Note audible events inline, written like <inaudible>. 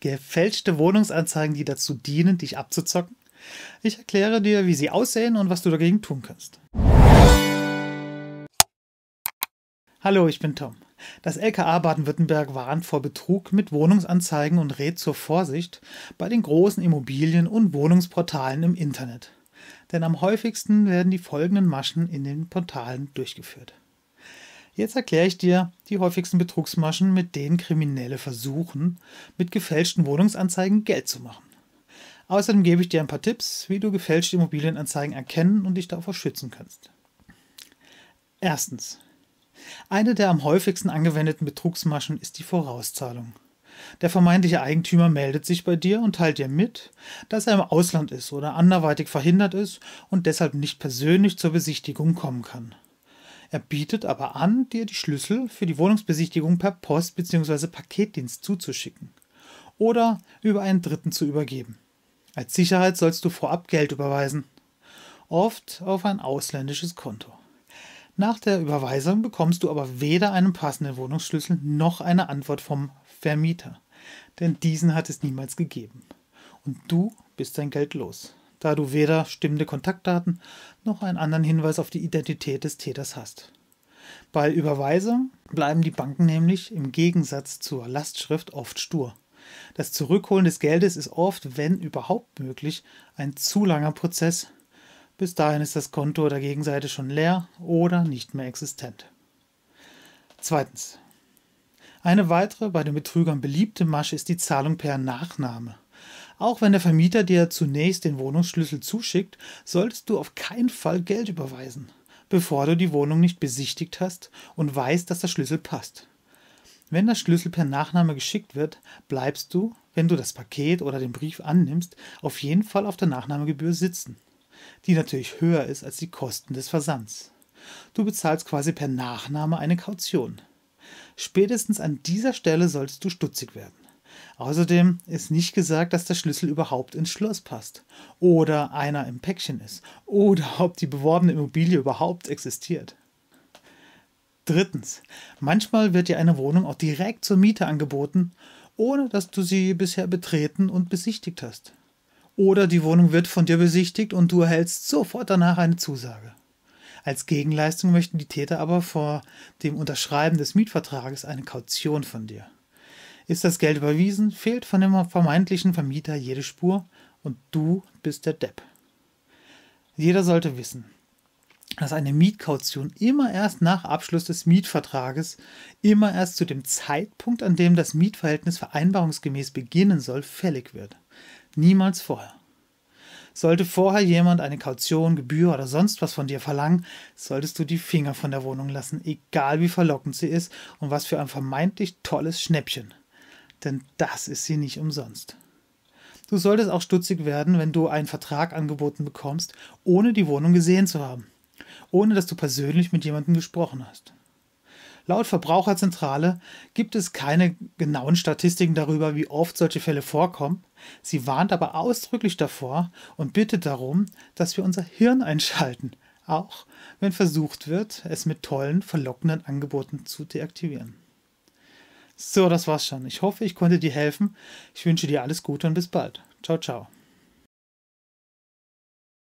Gefälschte Wohnungsanzeigen, die dazu dienen, dich abzuzocken? Ich erkläre dir, wie sie aussehen und was du dagegen tun kannst. Hallo, ich bin Tom. Das LKA Baden-Württemberg warnt vor Betrug mit Wohnungsanzeigen und rät zur Vorsicht bei den großen Immobilien- und Wohnungsportalen im Internet. Denn am häufigsten werden die folgenden Maschen in den Portalen durchgeführt. Jetzt erkläre ich dir die häufigsten Betrugsmaschen, mit denen Kriminelle versuchen, mit gefälschten Wohnungsanzeigen Geld zu machen. Außerdem gebe ich dir ein paar Tipps, wie du gefälschte Immobilienanzeigen erkennen und dich davor schützen kannst. Erstens. Eine der am häufigsten angewendeten Betrugsmaschen ist die Vorauszahlung. Der vermeintliche Eigentümer meldet sich bei dir und teilt dir mit, dass er im Ausland ist oder anderweitig verhindert ist und deshalb nicht persönlich zur Besichtigung kommen kann. Er bietet aber an, dir die Schlüssel für die Wohnungsbesichtigung per Post bzw. Paketdienst zuzuschicken oder über einen Dritten zu übergeben. Als Sicherheit sollst du vorab Geld überweisen, oft auf ein ausländisches Konto. Nach der Überweisung bekommst du aber weder einen passenden Wohnungsschlüssel noch eine Antwort vom Vermieter, denn diesen hat es niemals gegeben. Und du bist dein Geld los da du weder stimmende Kontaktdaten noch einen anderen Hinweis auf die Identität des Täters hast. Bei Überweisung bleiben die Banken nämlich im Gegensatz zur Lastschrift oft stur. Das Zurückholen des Geldes ist oft, wenn überhaupt möglich, ein zu langer Prozess. Bis dahin ist das Konto der Gegenseite schon leer oder nicht mehr existent. Zweitens. Eine weitere bei den Betrügern beliebte Masche ist die Zahlung per Nachname. Auch wenn der Vermieter dir zunächst den Wohnungsschlüssel zuschickt, solltest du auf keinen Fall Geld überweisen, bevor du die Wohnung nicht besichtigt hast und weißt, dass der Schlüssel passt. Wenn der Schlüssel per Nachname geschickt wird, bleibst du, wenn du das Paket oder den Brief annimmst, auf jeden Fall auf der Nachnahmegebühr sitzen, die natürlich höher ist als die Kosten des Versands. Du bezahlst quasi per Nachname eine Kaution. Spätestens an dieser Stelle solltest du stutzig werden. Außerdem ist nicht gesagt, dass der Schlüssel überhaupt ins Schloss passt oder einer im Päckchen ist oder <laughs> ob die beworbene Immobilie überhaupt existiert. Drittens. Manchmal wird dir eine Wohnung auch direkt zur Miete angeboten, ohne dass du sie bisher betreten und besichtigt hast. Oder die Wohnung wird von dir besichtigt und du erhältst sofort danach eine Zusage. Als Gegenleistung möchten die Täter aber vor dem Unterschreiben des Mietvertrages eine Kaution von dir. Ist das Geld überwiesen, fehlt von dem vermeintlichen Vermieter jede Spur und du bist der Depp. Jeder sollte wissen, dass eine Mietkaution immer erst nach Abschluss des Mietvertrages, immer erst zu dem Zeitpunkt, an dem das Mietverhältnis vereinbarungsgemäß beginnen soll, fällig wird. Niemals vorher. Sollte vorher jemand eine Kaution, Gebühr oder sonst was von dir verlangen, solltest du die Finger von der Wohnung lassen, egal wie verlockend sie ist und was für ein vermeintlich tolles Schnäppchen denn das ist sie nicht umsonst. Du solltest auch stutzig werden, wenn du einen Vertrag angeboten bekommst, ohne die Wohnung gesehen zu haben, ohne dass du persönlich mit jemandem gesprochen hast. Laut Verbraucherzentrale gibt es keine genauen Statistiken darüber, wie oft solche Fälle vorkommen. Sie warnt aber ausdrücklich davor und bittet darum, dass wir unser Hirn einschalten, auch wenn versucht wird, es mit tollen, verlockenden Angeboten zu deaktivieren. So, das war's schon. Ich hoffe, ich konnte dir helfen. Ich wünsche dir alles Gute und bis bald. Ciao, ciao.